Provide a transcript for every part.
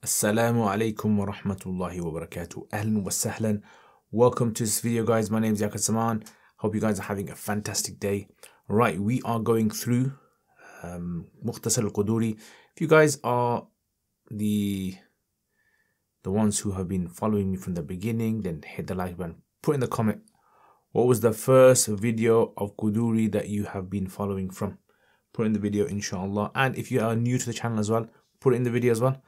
Assalamu alaikum wa rahmatullahi wa barakatuh. Ahlan wa sahlan. Welcome to this video, guys. My name is Liaquat Saman. Hope you guys are having a fantastic day. Right, we are going through um, Mukhtasar al-Quduri. If you guys are the the ones who have been following me from the beginning, then hit the like button. Put in the comment what was the first video of Quduri that you have been following from. Put in the video, inshallah. And if you are new to the channel as well, put it in the video as well.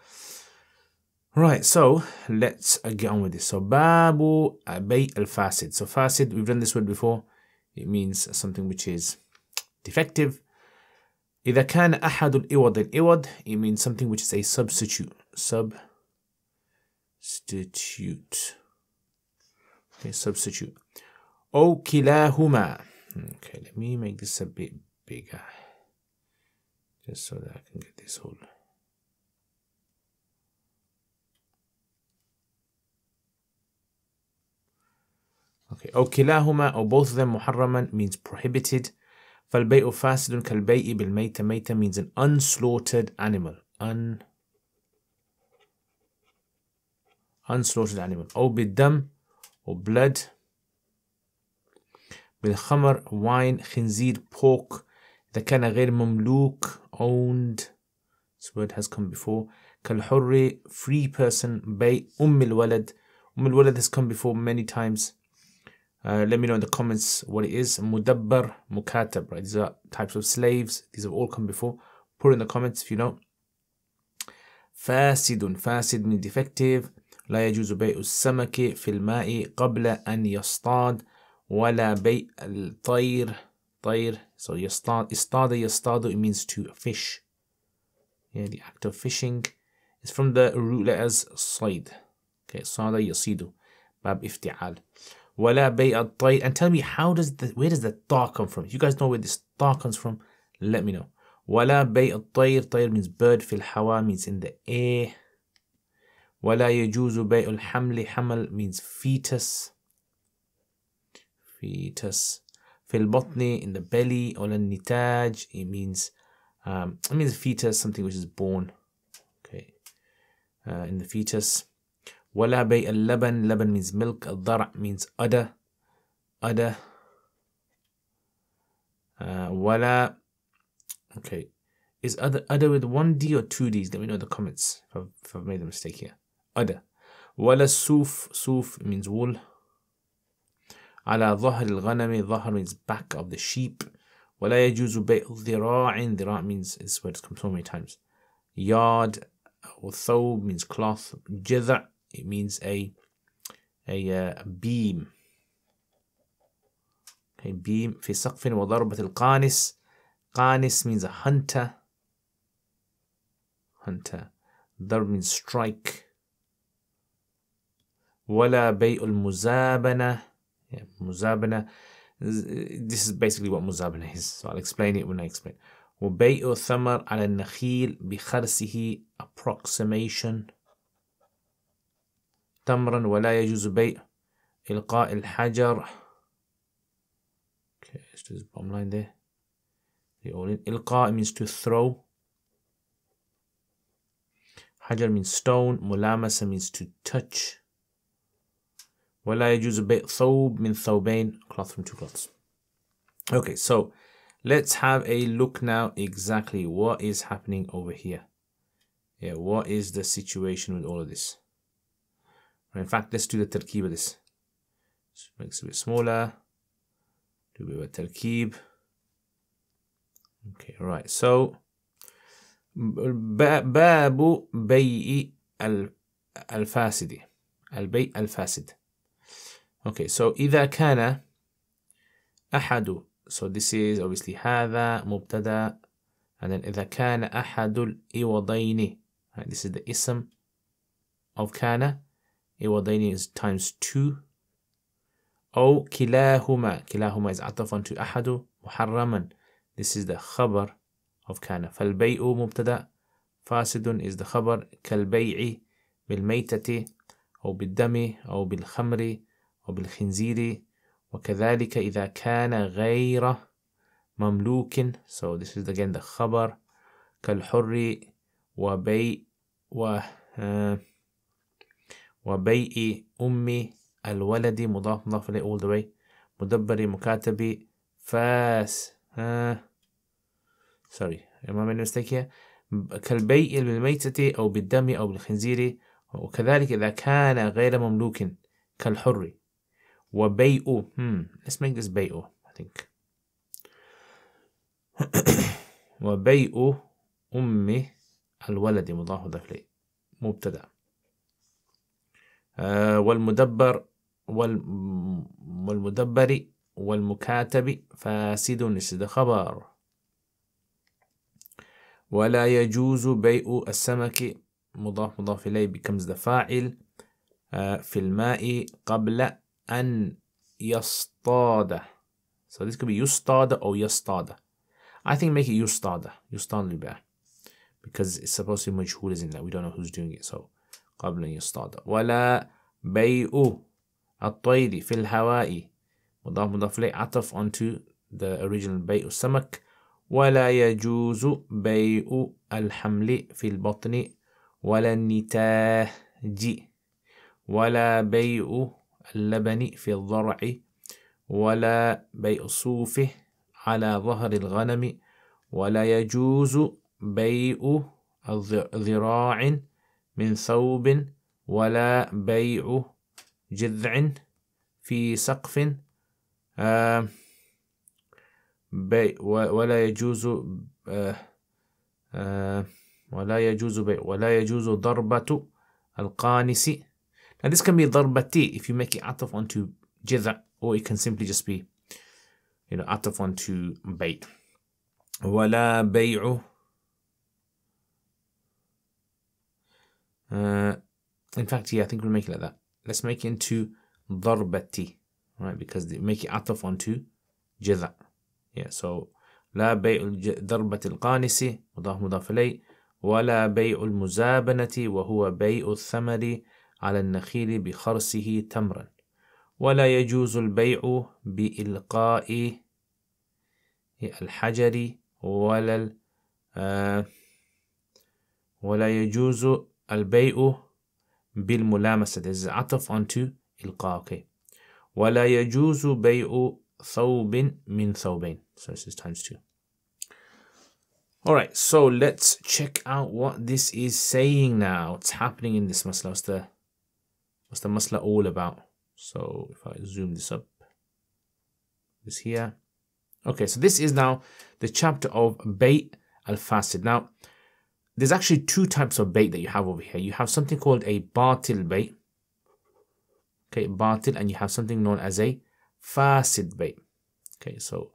Right, so let's uh, get on with this. So, Babu Bay al Fasid. So, Fasid, we've done this word before. It means something which is defective. إذا كان أحد الإوض الإوض it means something which is a substitute. Substitute. Okay, substitute. أو كلاهما. Okay, let me make this a bit bigger. Just so that I can get this whole. Okay, أو كلاهما or both of them محرما means prohibited. فالبيع فاسد كالبيع بالميتة ميتة means an unslaughtered animal. Un unslaughtered animal. أو بالدم or blood. بالخمر wine خنزير pork إذا كان غير مملوك owned this word has come before كالحر free person بيع أم الولد أم الولد has come before many times uh, let me know in the comments what it is. Mudabbar, Mukatab, right? These are types of slaves. These have all come before. Put in the comments if you know. فاسد فاسد من defective لا يجوز بيع السمك في الماء قبل أن يصطاد ولا بيع الطير طير so يصطاد اصطاد يصطاد it means to fish yeah the act of fishing is from the root letters صيد okay صاد يصيد باب افتعال ولا بيع الطير and tell me how does the where does the ta come from if you guys know where this ta comes from let me know ولا بيع الطير طير means bird في الهواء means in the air ولا يجوز بيع الحمل حمل means fetus fetus في البطن in the belly ولا النتاج it means um, it means fetus something which is born okay uh, in the fetus ولا بيع اللبن لبن means milk الضرع means udder udder uh, ولا okay is udder, udder with one D or two D's let me know in the comments if I've, if I've made a mistake here udder ولا السوف سوف means wool على ظهر الغنم ظهر means back of the sheep ولا يجوز بيع ذراع ذراع means this word has come so many times yard or thobe means cloth جذع it means a a, uh, beam okay beam في سقف وضربة القانس قانس means a hunter hunter ضرب means strike ولا بيع المزابنة yeah, مزابنة this is basically what مزابنة is so I'll explain it when I explain وبيع الثمر على النخيل بخرسه approximation تمرا ولا يجوز بيع إلقاء الحجر okay let's do this bottom line there they all in إلقاء means to throw حجر means stone ملامسة means to touch ولا يجوز بيع ثوب من ثوبين cloth from two cloths okay so let's have a look now exactly what is happening over here yeah what is the situation with all of this in fact, let's do the terkib of this. Let's make it a bit smaller. Do a bit of terkib. Okay, right. So, باب بيع الفاسد البيع الفاسد Okay, so إذا كان أحد so this is obviously هذا مبتدا and then إذا كان أحد الإوضين right, this is the ism of كان إوضين is times 2 أو كلاهما. كلاهما is عطف to أحد محرما. This is the خبر of كان. فالبيع مبتدأ. فاسد is the خبر كالبيع بالميتة أو بالدم أو بالخمر أو بالخنزير. وكذلك إذا كان غير مملوك. So this is again the خبر كالحر وبيع و uh, وبيع أم الولد مضاف مضاف إليه all the way مدبر مكاتب فاس. am I making a mistake here? كالبيع بالميتة أو بالدم أو بالخنزير وكذلك إذا كان غير مملوك كالحر. وبيع hmm, let's make this بيع I think. وبيع أم الولد مضاف مضاف إليه. مبتدأ. والمدبر والمدبر والمكاتب. فاسد نسد خبر. ولا يجوز بيع السمك مضاف مضاف إليه the فاعل آه في الماء قبل أن يصطاد. So this could be يصطاد أو يصطاد. I think make it يصطاد يصطاد better because it's supposed to be مجهول isn't it we don't know who's doing it. So قبل أن يصطاد. ولا بيع الطير في الهواء. مضاف مضاف إليه عطف onto the original بيع السمك. ولا يجوز بيع الحمل في البطن ولا النتاج. ولا بيع اللبن في الضرع. ولا بيع الصوف على ظهر الغنم. ولا يجوز بيع ذراع من ثوب ولا بيع جذع في سقف آه بيع ولا يجوز آه آه ولا يجوز بيع ولا يجوز ضربة القانس. Now this can be ضربتي if you make it عطف onto جذع or it can simply just be you know عطف onto بيع. ولا بيع uh, in fact yeah I think we'll make it like that. Let's make it into ضربتي right? Because they make it عطف onto جذع yeah so لا بيع ضربة القانس مضاف مضاف إليه ولا بيع المزابنة وهو بيع الثمر على النخيل بخرسه تمرا ولا يجوز البيع بإلقاء الحجر ولا ولا يجوز البيع بالملامسة is عطف onto إلقاء okay. ولا يجوز بيع ثوب من ثوبين so this is times two Alright, so let's check out what this is saying now. What's happening in this masla? What's the, what's the masla all about? So if I zoom this up, this here. Okay, so this is now the chapter of bait al-fasid. Now, there's actually two types of bait that you have over here. You have something called a batil bait. Okay, batil, and you have something known as a fasid bait. Okay, so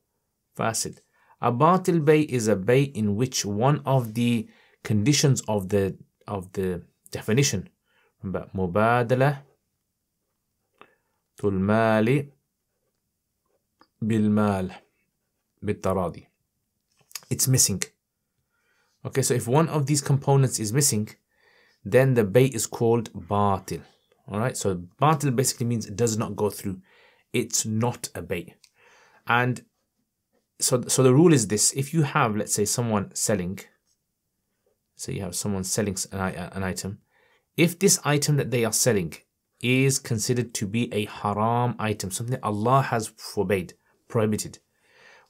fasid. A batil bait is a bait in which one of the conditions of the of the definition. Remember, mubadala tul mali bil mal bitaradi. It's missing okay so if one of these components is missing then the bait is called batil all right so batil basically means it does not go through it's not a bait and so so the rule is this if you have let's say someone selling so you have someone selling an, an item if this item that they are selling is considered to be a haram item, something Allah has forbade, prohibited.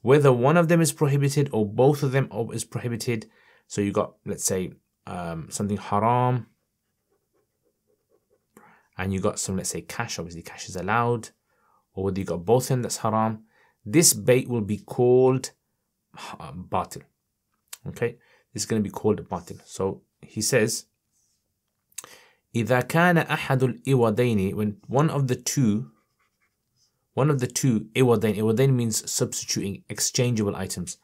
Whether one of them is prohibited or both of them is prohibited. So you got, let's say, um, something haram, and you got some, let's say, cash. Obviously, cash is allowed, or whether you got both of them that's haram. This bait will be called batil. Okay, this is going to be called batil. So he says. إذا كان أحد الإودين when one of the two one of the two إودين إودين means substituting exchangeable items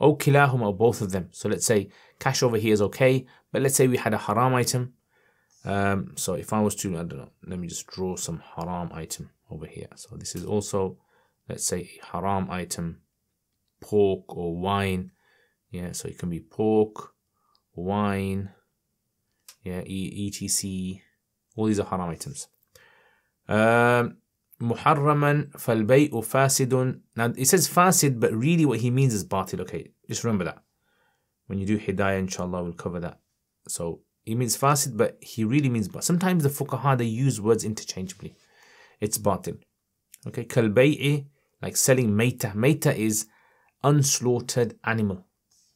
أو كلاهما or both of them so let's say cash over here is okay but let's say we had a haram item um, so if I was to I don't know let me just draw some haram item over here so this is also let's say a haram item pork or wine yeah so it can be pork wine yeah, etc. All these are haram items. Um, محرما فالبيع فاسد. Now it says fasid, but really what he means is batil. Okay, just remember that. when you do hidayah, inshallah, we'll cover that. So he means fasid, but he really means but. Sometimes the fuqaha they use words interchangeably. It's batil. Okay, kalbay'i, like selling maita. Maita is unslaughtered animal.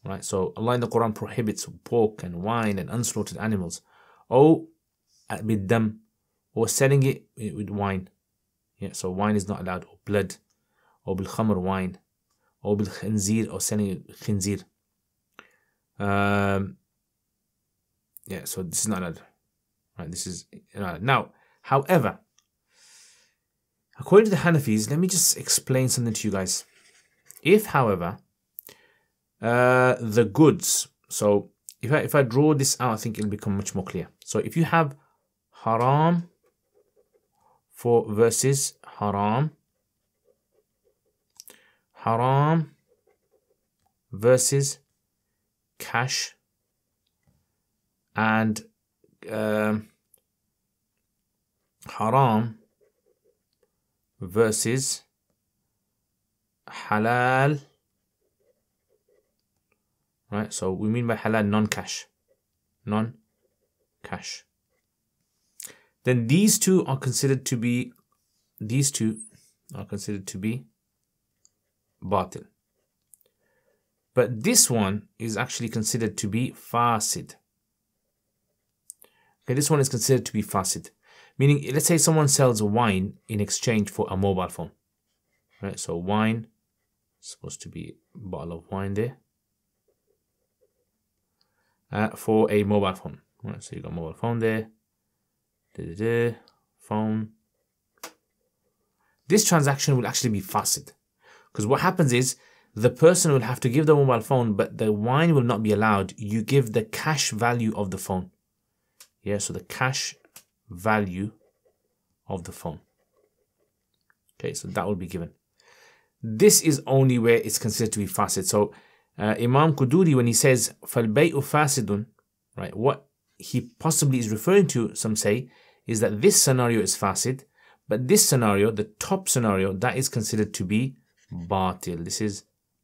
Right, so Allah in the Quran prohibits pork and wine and unslaughtered animals. Oh, biddam, or selling it with wine. Yeah, so wine is not allowed, or blood, or bil khamr wine, or bil khinzir, or selling khinzir. Um, yeah, so this is not allowed. Right, this is now. However, according to the Hanafis, let me just explain something to you guys. If, however, uh, the goods, so if I if I draw this out, I think it'll become much more clear. So if you have haram for versus haram, haram versus cash. And um, haram versus halal. Right so we mean by halal non-cash. Non-cash. Then these two are considered to be these two are considered to be batil but this one is actually considered to be fasid. Okay, this one is considered to be fasid. Meaning, let's say someone sells wine in exchange for a mobile phone. Right, so wine, supposed to be a bottle of wine there. Uh, for a mobile phone. Right, so you got mobile phone there. Da -da -da, phone. This transaction will actually be fasid. Because what happens is the person will have to give the mobile phone, but the wine will not be allowed. You give the cash value of the phone. Yeah, so the cash value of the phone. Okay, so that will be given. This is only where it's considered to be fasid. So uh, Imam Quduri, when he says فَالْبَيْءُ fasidun, right, what he possibly is referring to, some say, is that this scenario is fasid, but this scenario, the top scenario, that is considered to be batil. This is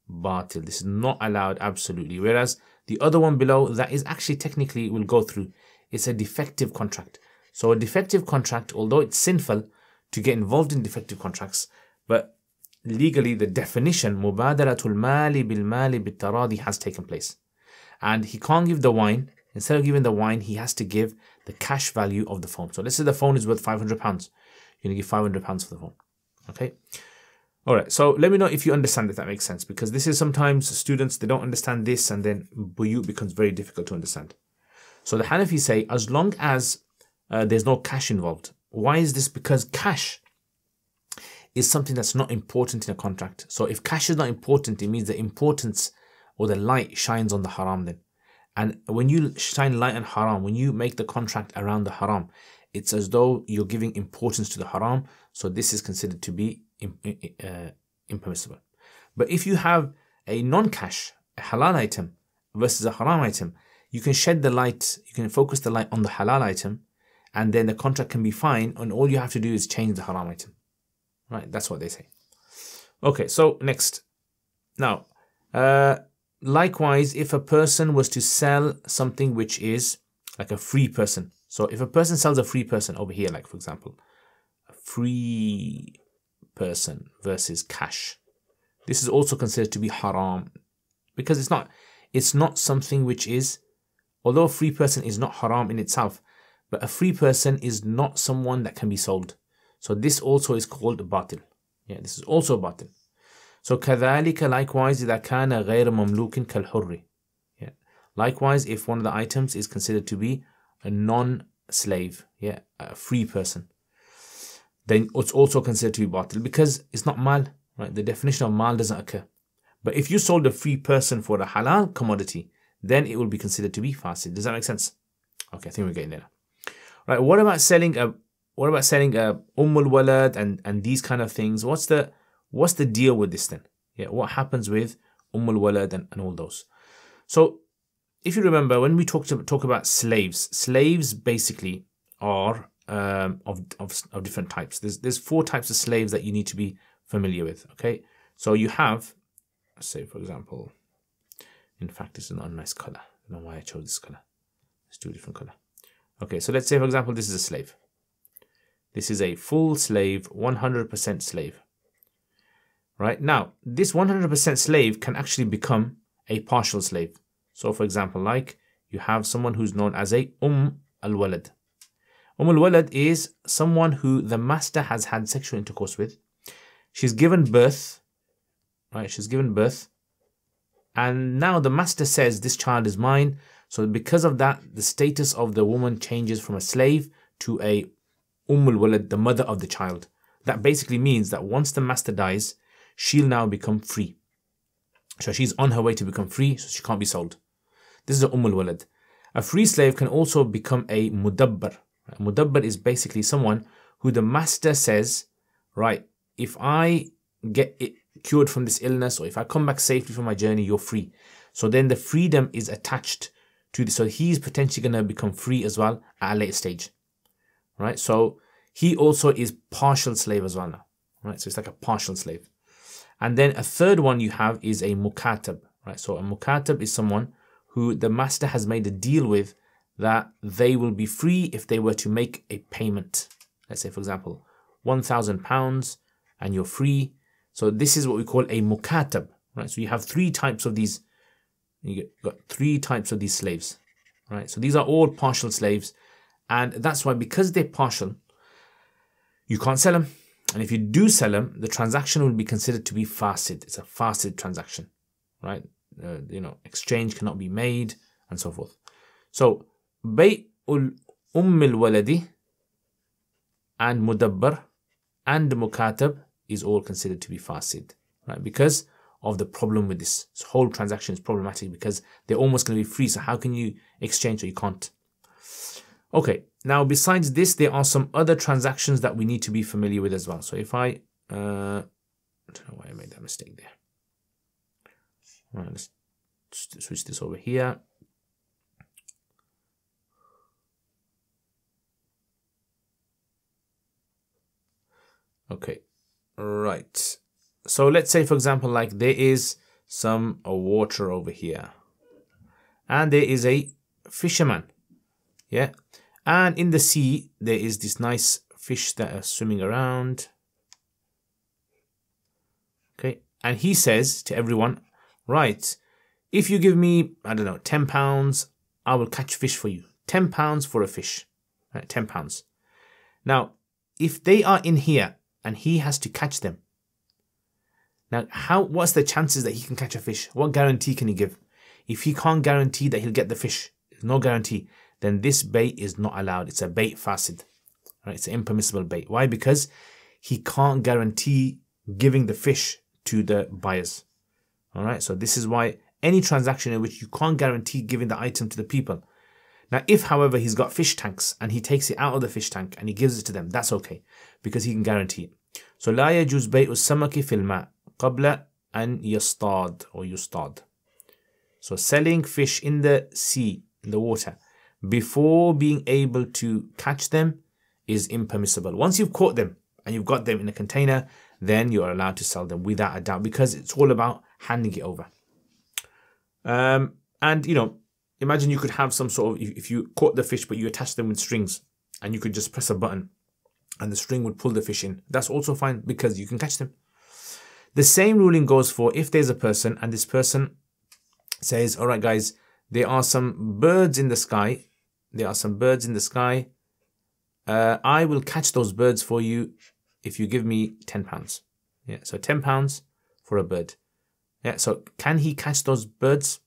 batil. This is not allowed absolutely. Whereas the other one below, that is actually technically will go through. It's a defective contract. So a defective contract, although it's sinful to get involved in defective contracts, but legally the definition mubadalatul mali bil mali bitaradi has taken place. And he can't give the wine. Instead of giving the wine, he has to give the cash value of the phone. So let's say the phone is worth 500 pounds. You're going to give 500 pounds for the phone. Okay. All right, so let me know if you understand if that makes sense, because this is sometimes students, they don't understand this and then Buyu becomes very difficult to understand. So the Hanafi say, as long as uh, there's no cash involved. Why is this? Because cash is something that's not important in a contract. So if cash is not important, it means the importance or the light shines on the haram then. And when you shine light on haram, when you make the contract around the haram, it's as though you're giving importance to the haram. So this is considered to be uh, impermissible. But if you have a non-cash, a halal item versus a haram item, you can shed the light, you can focus the light on the halal item, and then the contract can be fine, and all you have to do is change the haram item. Right, that's what they say. Okay, so next. Now, uh, likewise, if a person was to sell something which is like a free person, so if a person sells a free person over here, like for example, a free person versus cash. This is also considered to be haram because it's not it's not something which is although a free person is not haram in itself, but a free person is not someone that can be sold. So this also is called batil. Yeah, this is also batil. So كذلك likewise إذا كان غير مملوك كالحر. Yeah. Likewise, if one of the items is considered to be a non-slave, yeah, a free person then it's also considered to be batil because it's not mal, right? The definition of mal doesn't occur. But if you sold a free person for a halal commodity, then it will be considered to be fasid. Does that make sense? Okay, I think we're getting there. Right, what about selling a what about selling a ummul walad and and these kind of things? What's the what's the deal with this then? Yeah, what happens with ummul walad and, and all those? So if you remember when we talked to, talk about slaves, slaves basically are um, of, of, of different types. There's, there's four types of slaves that you need to be familiar with. Okay, so you have, say for example, in fact, this is not a nice color. I don't know why I chose this color. Let's do a different color. Okay, so let's say, for example, this is a slave. This is a full slave, 100% slave. Right now, this 100% slave can actually become a partial slave. So, for example, like you have someone who's known as a Um al Um al Walad is someone who the master has had sexual intercourse with. She's given birth, right? She's given birth. And now the master says, This child is mine. So, because of that, the status of the woman changes from a slave to a Ummul Walad, the mother of the child. That basically means that once the master dies, she'll now become free. So she's on her way to become free, so she can't be sold. This is a Ummul Walad. A free slave can also become a Mudabbar. A Mudabbar is basically someone who the master says, right, if I get cured from this illness or if I come back safely from my journey, you're free. So then the freedom is attached to this. So he's potentially going to become free as well at a later stage right? So he also is partial slave as well now, right? So it's like a partial slave. And then a third one you have is a mukatab, right? So a mukatab is someone who the master has made a deal with that they will be free if they were to make a payment. Let's say, for example, £1,000 and you're free. So this is what we call a mukatab, right? So you have three types of these, you got three types of these slaves, right? So these are all partial slaves and that's why, because they're partial, you can't sell them. And if you do sell them, the transaction will be considered to be fasid. It's a fasid transaction, right? Uh, you know, exchange cannot be made and so forth. So, bay'ul ummil waladi and mudabbar and mukatab is all considered to be fasid, right? Because of the problem with this. this whole transaction is problematic because they're almost going to be free. So how can you exchange or you can't? Okay, now besides this, there are some other transactions that we need to be familiar with as well. So if I, uh, I don't know why I made that mistake there. Let's switch this over here. Okay, right. So let's say, for example, like there is some water over here, and there is a fisherman yeah. And in the sea, there is this nice fish that are swimming around. Okay. And he says to everyone, right, if you give me, I don't know, 10 pounds, I will catch fish for you. 10 pounds for a fish. Right, 10 pounds. Now, if they are in here and he has to catch them, now how what's the chances that he can catch a fish? What guarantee can he give? If he can't guarantee that he'll get the fish, there's no guarantee then this bait is not allowed. It's a bait fasid. Right? It's an impermissible bait. Why? Because he can't guarantee giving the fish to the buyers. All right. So this is why any transaction in which you can't guarantee giving the item to the people. Now, if, however, he's got fish tanks and he takes it out of the fish tank and he gives it to them, that's okay because he can guarantee it. So لا يجوز بيع السمك في الماء قبل أن يصطاد or يصطاد. So selling fish in the sea, in the water, before being able to catch them is impermissible. Once you've caught them and you've got them in a container, then you're allowed to sell them without a doubt because it's all about handing it over. Um, and you know, imagine you could have some sort of if you caught the fish but you attach them with strings and you could just press a button and the string would pull the fish in. That's also fine because you can catch them. The same ruling goes for if there's a person and this person says, All right, guys, there are some birds in the sky. There are some birds in the sky. Uh, I will catch those birds for you if you give me ten pounds. Yeah, so ten pounds for a bird. Yeah, so can he catch those birds?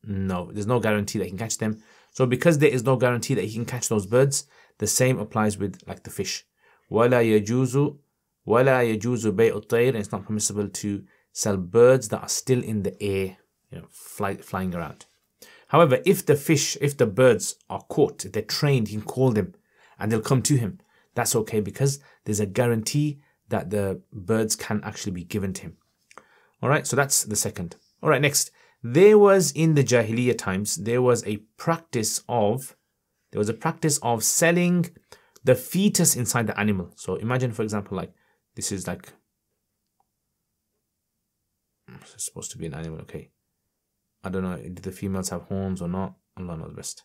Yeah, no, there's no guarantee that he can catch them. So because there is no guarantee that he can catch those birds, the same applies with like the fish. ولا يجوز ولا يجوز بيع الطير. It's not permissible to sell birds that are still in the air, you know, fly, flying around. However, if the fish, if the birds are caught, they're trained, he can call them and they'll come to him. That's okay because there's a guarantee that the birds can actually be given to him. All right, so that's the second. All right, next. There was in the Jahiliyyah times, there was a practice of, there was a practice of selling the fetus inside the animal. So imagine, for example, like this is like, it's supposed to be an animal, okay. I don't know, do the females have horns or not? Allah knows best.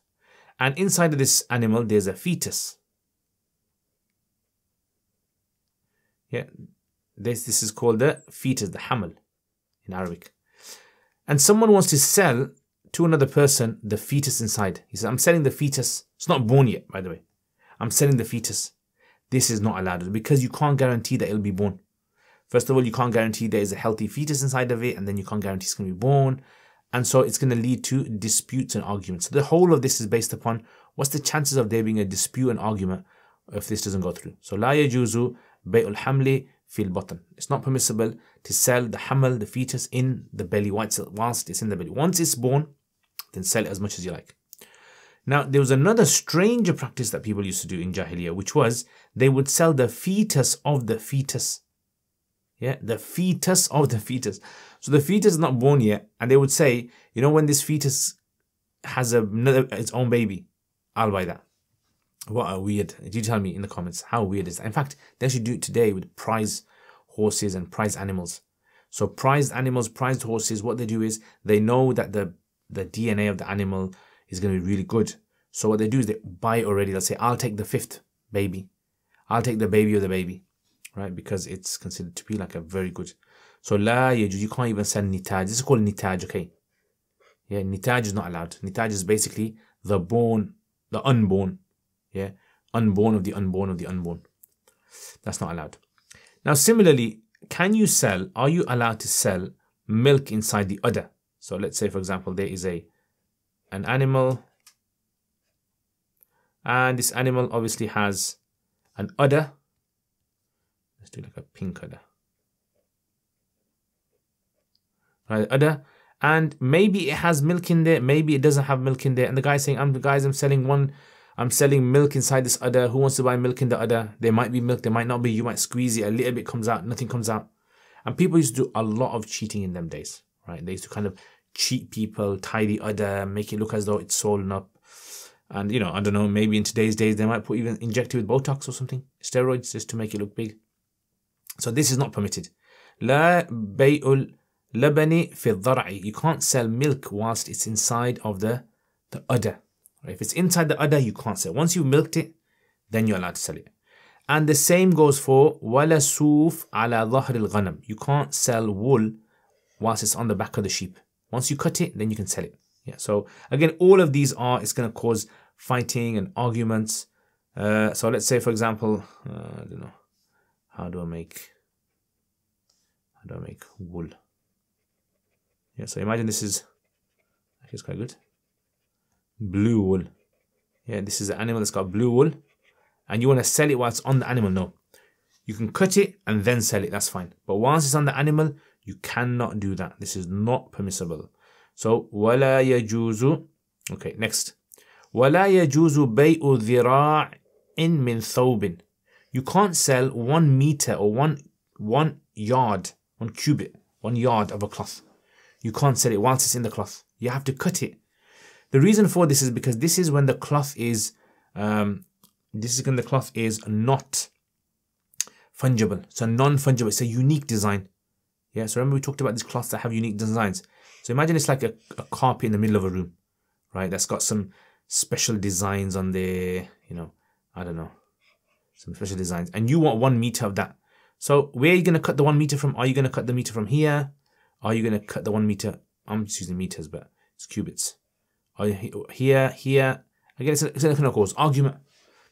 And inside of this animal, there's a fetus. Yeah, this, this is called the fetus, the hamal in Arabic And someone wants to sell to another person the fetus inside. He says, I'm selling the fetus. It's not born yet, by the way. I'm selling the fetus. This is not allowed because you can't guarantee that it'll be born. First of all, you can't guarantee there is a healthy fetus inside of it, and then you can't guarantee it's going to be born. And so it's going to lead to disputes and arguments. So the whole of this is based upon what's the chances of there being a dispute and argument if this doesn't go through. So لا يجوز بيع الحمل في البطن. It's not permissible to sell the hamal, the fetus, in the belly whilst it's in the belly. Once it's born, then sell it as much as you like. Now, there was another stranger practice that people used to do in Jahiliyyah, which was they would sell the fetus of the fetus. Yeah, the fetus of the fetus. So the fetus is not born yet, and they would say, you know, when this fetus has another its own baby, I'll buy that. What a weird. Do you tell me in the comments how weird is that? In fact, they actually do it today with prize horses and prize animals. So prized animals, prized horses, what they do is they know that the the DNA of the animal is going to be really good. So what they do is they buy already. They'll say, I'll take the fifth baby. I'll take the baby of the baby, right? Because it's considered to be like a very good. So la yajuz, you can't even sell nitaj. This is called nitaj, okay? Yeah, nitaj is not allowed. Nitaj is basically the born, the unborn. Yeah, unborn of the unborn of the unborn. That's not allowed. Now, similarly, can you sell, are you allowed to sell milk inside the udder? So let's say, for example, there is a an animal and this animal obviously has an udder. Let's do like a pink udder. Right, udder. And maybe it has milk in there, maybe it doesn't have milk in there. And the guy's saying, I'm the guys, I'm selling one, I'm selling milk inside this udder. Who wants to buy milk in the udder? There might be milk, there might not be. You might squeeze it, a little bit comes out, nothing comes out. And people used to do a lot of cheating in them days, right? They used to kind of cheat people, tie the udder, make it look as though it's swollen up. And you know, I don't know, maybe in today's days they might put even inject it with Botox or something, steroids just to make it look big. So this is not permitted. لا بيع labani في الضرع. You can't sell milk whilst it's inside of the, the udder. If it's inside the udder, you can't sell. Once you've milked it, then you're allowed to sell it. And the same goes for wala suf ala dhahr al ghanam. You can't sell wool whilst it's on the back of the sheep. Once you cut it, then you can sell it. Yeah. So again, all of these are it's going to cause fighting and arguments. Uh, so let's say, for example, uh, I don't know, how do I make how do I make wool? Yeah. So imagine this is actually it's quite good Blue wool. Yeah, this is an animal that's got blue wool, and you want to sell it while it's on the animal. No, you can cut it and then sell it. That's fine. But once it's on the animal, you cannot do that. This is not permissible. So, ولا يجوز Okay, next. ولا يجوز بيع ذراع من ثوب. You can't sell one meter or one one yard, one cubit, one yard of a cloth. You can't sell it whilst it's in the cloth. You have to cut it. the reason for this is because this is when the cloth is um, this is when the cloth is not fungible. So non-fungible. It's a unique design. Yeah, so remember we talked about these cloths that have unique designs. So imagine it's like a, a carpet in the middle of a room, right? That's got some special designs on there, you know, I don't know, some special designs. And you want one meter of that. So where are you going to cut the one meter from? Are you going to cut the meter from here? Are you going to cut the one meter? I'm just using meters, but it's cubits. Here, here? Again, it's, it's going to cause argument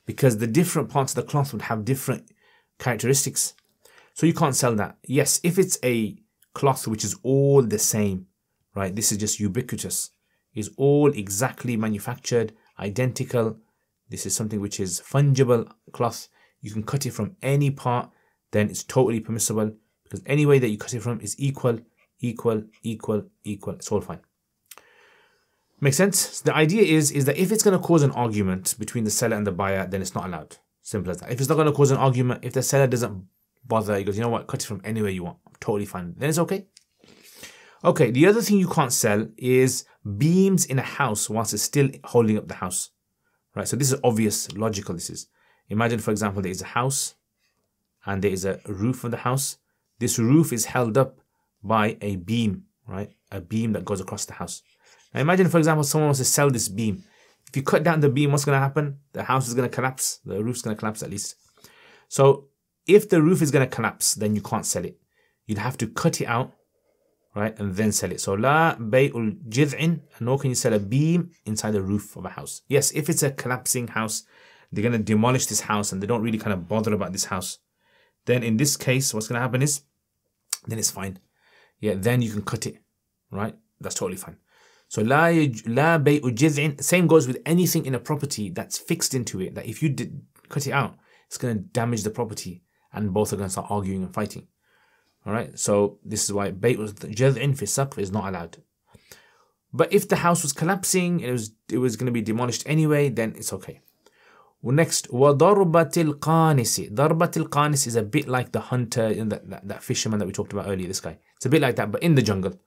because the different parts of the cloth would have different characteristics. So you can't sell that. Yes, if it's a cloth which is all the same, right? This is just ubiquitous. Is all exactly manufactured, identical. This is something which is fungible cloth. You can cut it from any part, then it's totally permissible because any way that you cut it from is equal, equal, equal, equal. It's all fine. Makes sense? The idea is, is that if it's going to cause an argument between the seller and the buyer, then it's not allowed. Simple as that. If it's not going to cause an argument, if the seller doesn't bother. He goes, you know what, cut it from anywhere you want. I'm totally fine. Then it's okay. Okay, the other thing you can't sell is beams in a house whilst it's still holding up the house. Right, so this is obvious, logical this is. Imagine, for example, there is a house and there is a roof of the house. This roof is held up by a beam, right? A beam that goes across the house. Now imagine, for example, someone wants to sell this beam. If you cut down the beam, what's going to happen? The house is going to collapse. The roof's going to collapse at least. So if the roof is going to collapse, then you can't sell it. You'd have to cut it out, right, and then sell it. So la bay'ul jid'in, nor can you sell a beam inside the roof of a house. Yes, if it's a collapsing house, they're going to demolish this house and they don't really kind of bother about this house. Then in this case, what's going to happen is, then it's fine. Yeah, then you can cut it, right? That's totally fine. So la, la bay'u jiz'in, same goes with anything in a property that's fixed into it, that if you did cut it out, it's going to damage the property and both are going to start arguing and fighting. All right, so this is why bay'u jiz'in fi saqf is not allowed. But if the house was collapsing, it was it was going to be demolished anyway, then it's okay. Well, next, وَضَرْبَةِ الْقَانِسِ ضَرْبَةِ الْقَانِسِ is a bit like the hunter, that, that, that fisherman that we talked about earlier, this guy. It's a bit like that, but in the jungle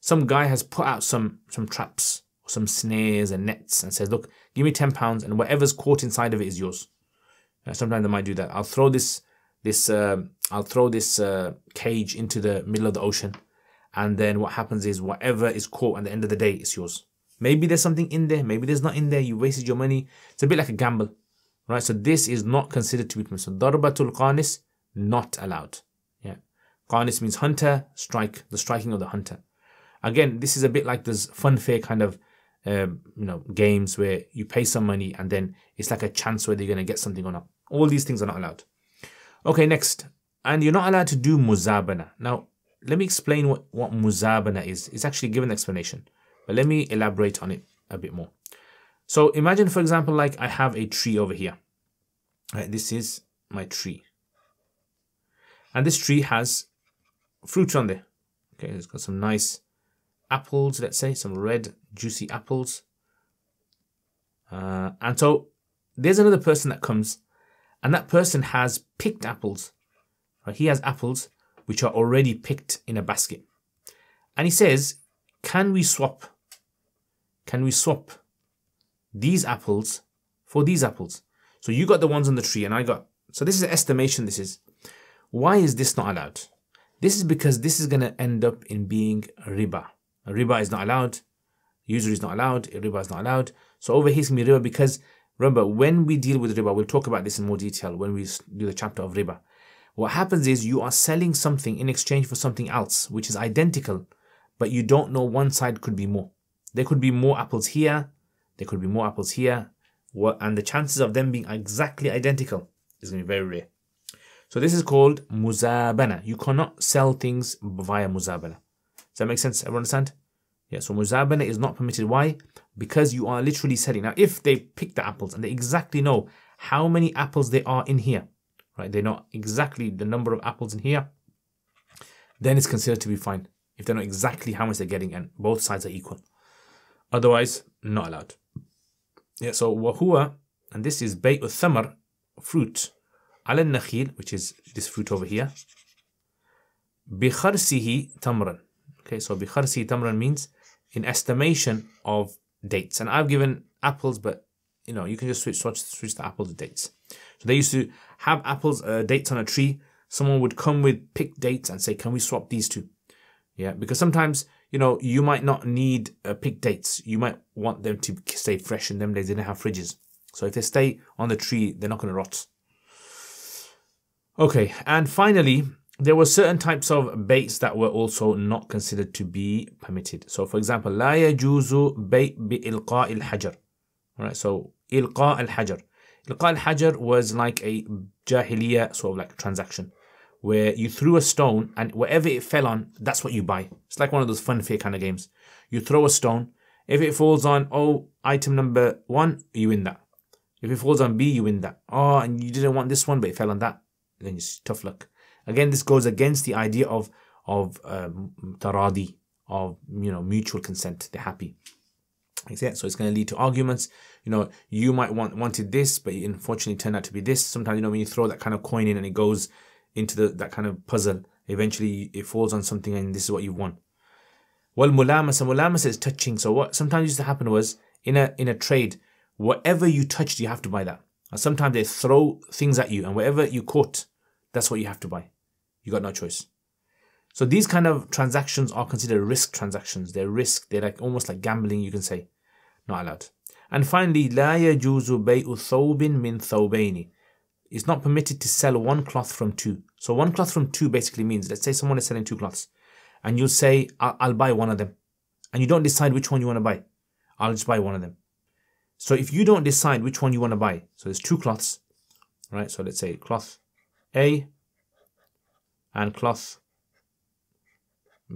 some guy has put out some some traps, or some snares and nets, and says, "Look, give me ten pounds, and whatever's caught inside of it is yours." Uh, sometimes they might do that. I'll throw this this uh, I'll throw this uh, cage into the middle of the ocean, and then what happens is whatever is caught at the end of the day is yours. Maybe there's something in there, maybe there's not in there. You wasted your money. It's a bit like a gamble, right? So this is not considered to be permissible. Darbatul qanis not allowed. Yeah, qanis means hunter, strike, the striking of the hunter. Again, this is a bit like this fun fair kind of um, you know games where you pay some money and then it's like a chance whether you're going to get something or not. All these things are not allowed. Okay, next. And you're not allowed to do muzabana. Now, let me explain what, what muzabana is. It's actually given an explanation, but let me elaborate on it a bit more. So imagine, for example, like I have a tree over here. Right, this is my tree. And this tree has fruits on there. Okay, it's got some nice apples, let's say, some red juicy apples. Uh, and so there's another person that comes, and that person has picked apples. He has apples which are already picked in a basket. And he says, Can we swap? Can we swap these apples for these apples? So you got the ones on the tree, and I got. So this is an estimation, this is. Why is this not allowed? This is because this is going to end up in being riba. Riba is not allowed. Usury is not allowed. Riba is not allowed. So over here is going to be riba because remember, when we deal with riba, we'll talk about this in more detail when we do the chapter of riba. What happens is you are selling something in exchange for something else, which is identical, but you don't know one side could be more. There could be more apples here. There could be more apples here. And the chances of them being exactly identical is going to be very rare. So this is called muzabana. You cannot sell things via muzabana. Does that make sense? Everyone understand? Yeah, so muzabana is not permitted. Why? Because you are literally selling. Now, if they pick the apples and they exactly know how many apples there are in here, right? They know exactly the number of apples in here, then it's considered to be fine. If they know exactly how much they're getting and both sides are equal. Otherwise, not allowed. Yeah, so wahua, and this is bay'u thamar, fruit, ala nakhil, which is this fruit over here, bikharsihi tamran. Okay, so bikharsi tamran means in estimation of dates. And I've given apples, but you know, you can just switch switch, switch the apples to dates. So they used to have apples, uh, dates on a tree. Someone would come with picked dates and say, "Can we swap these two?" Yeah, because sometimes you know you might not need uh, dates. You might want them to stay fresh. In them they didn't have fridges, so if they stay on the tree, they're not going to rot. Okay, and finally, there were certain types of baits that were also not considered to be permitted. So, for example, لا يجوز بيع بإلقاء الحجر. Alright, so إلقاء الحجر. إلقاء الحجر was like a jahiliyyah sort of like transaction where you threw a stone and wherever it fell on, that's what you buy. It's like one of those fun fair kind of games. You throw a stone. If it falls on, oh, item number one, you win that. If it falls on B, you win that. Oh, and you didn't want this one, but it fell on that. Then it's tough luck. Again, this goes against the idea of of um, taradi, of you know mutual consent. They're happy. So it's going to lead to arguments. You know, you might want wanted this, but it unfortunately turned out to be this. Sometimes you know when you throw that kind of coin in and it goes into the that kind of puzzle, eventually it falls on something and this is what you won. Well, mulamasa, mulamasa is touching. So what sometimes used to happen was in a in a trade, whatever you touched, you have to buy that. And sometimes they throw things at you, and whatever you caught, that's what you have to buy You got no choice. So these kind of transactions are considered risk transactions. They're risk. They're like almost like gambling, you can say. Not allowed. And finally, لا يجوز بيع ثوب من ثوبين. It's not permitted to sell one cloth from two. So one cloth from two basically means, let's say someone is selling two cloths, and you'll say, I'll, I'll buy one of them, and you don't decide which one you want to buy. I'll just buy one of them. So if you don't decide which one you want to buy, so there's two cloths, right? So let's say cloth A and cloth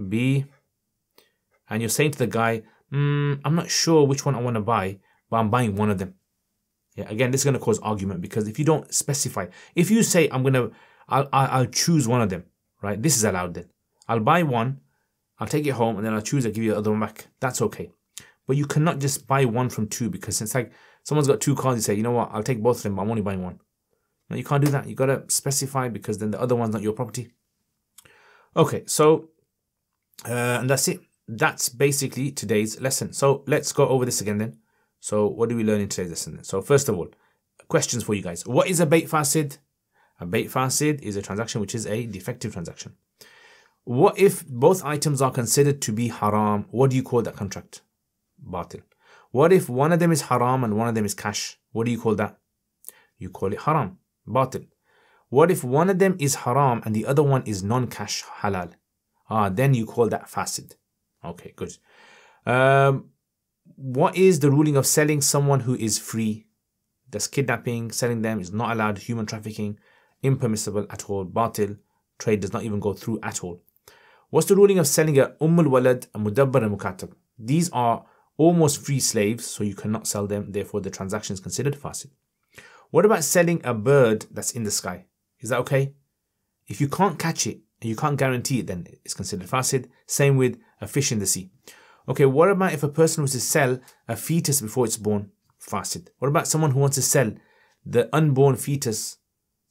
B, and you're saying to the guy, mm, I'm not sure which one I want to buy, but I'm buying one of them. Yeah, again, this is going to cause argument because if you don't specify, if you say I'm going to, I'll, I'll choose one of them, right? This is allowed then. I'll buy one, I'll take it home, and then I'll choose, I'll give you the other one back. That's okay. But you cannot just buy one from two because it's like someone's got two cars, you say, you know what, I'll take both of them, but I'm only buying one. No, you can't do that. You got to specify because then the other one's not your property. Okay, so, uh, and that's it. That's basically today's lesson. So let's go over this again then. So what do we learn in today's lesson? So first of all, questions for you guys. What is a bay' fasid? A bay' fasid is a transaction which is a defective transaction. What if both items are considered to be haram? What do you call that contract? Batil. What if one of them is haram and one of them is cash? What do you call that? You call it haram. Batil. What if one of them is haram and the other one is non-cash halal? Ah, then you call that fasid. Okay, good. Um, what is the ruling of selling someone who is free? That's kidnapping, selling them is not allowed, human trafficking, impermissible at all, batil, trade does not even go through at all. What's the ruling of selling a ummul walad, a mudabbar, and mukatab? These are almost free slaves, so you cannot sell them, therefore the transaction is considered fasid. What about selling a bird that's in the sky? Is that okay? If you can't catch it and you can't guarantee it, then it's considered fasid. Same with a fish in the sea. Okay, what about if a person was to sell a fetus before it's born? Fasid. What about someone who wants to sell the unborn fetus,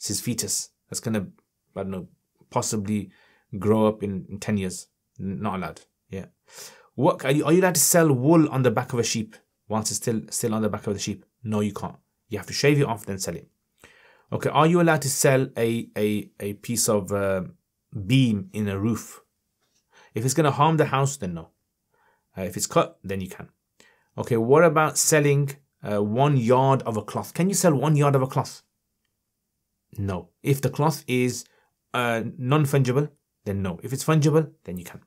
his fetus, that's going to, I don't know, possibly grow up in, in 10 years? Not allowed. Yeah. What are you, are you allowed to sell wool on the back of a sheep once it's still still on the back of the sheep? No, you can't. You have to shave it off, then sell it. Okay, are you allowed to sell a a, a piece of uh, beam in a roof? If it's going to harm the house, then no. Uh, if it's cut, then you can. Okay, what about selling uh, one yard of a cloth? Can you sell one yard of a cloth? No. If the cloth is uh, non-fungible, then no. If it's fungible, then you can.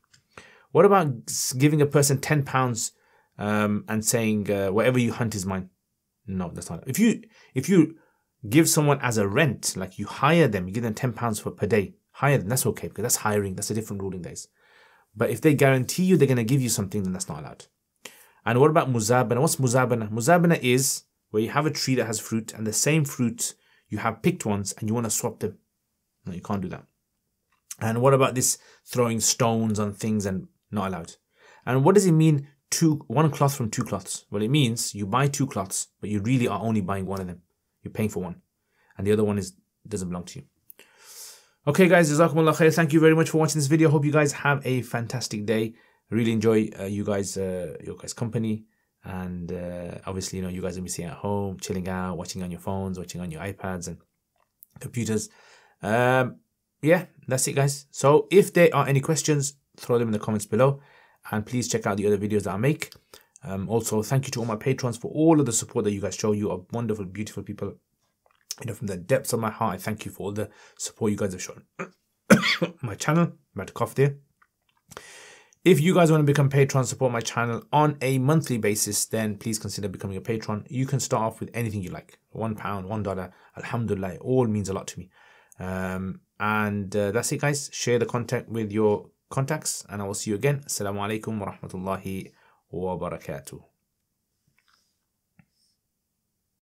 What about giving a person ten pounds um, and saying uh, whatever you hunt is mine? No, that's not. If you if you give someone as a rent, like you hire them, you give them ten pounds for per day, hire them. That's okay because that's hiring. That's a different ruling days. But if they guarantee you they're going to give you something, then that's not allowed. And what about muzabana? What's muzabana? Muzabana is where you have a tree that has fruit and the same fruit, you have picked once and you want to swap them. No, you can't do that. And what about this throwing stones on things and not allowed? And what does it mean two one cloth from two cloths? Well, it means you buy two cloths, but you really are only buying one of them. You're paying for one. And the other one is doesn't belong to you. Okay, guys, Jazakumullah khair. Thank you very much for watching this video. Hope you guys have a fantastic day. I really enjoy uh, you guys, uh, your guys' company. And uh, obviously, you know, you guys will be sitting at home, chilling out, watching on your phones, watching on your iPads and computers. Um, yeah, that's it, guys. So if there are any questions, throw them in the comments below. And please check out the other videos that I make. Um, also, thank you to all my patrons for all of the support that you guys show. You are wonderful, beautiful people you know, from the depths of my heart, I thank you for all the support you guys have shown. my channel, I'm about to cough there. If you guys want to become patron, support my channel on a monthly basis, then please consider becoming a patron. You can start off with anything you like. One pound, one dollar, alhamdulillah, all means a lot to me. Um, and uh, that's it, guys. Share the content with your contacts, and I will see you again. Assalamu alaikum wa rahmatullahi wa barakatuh.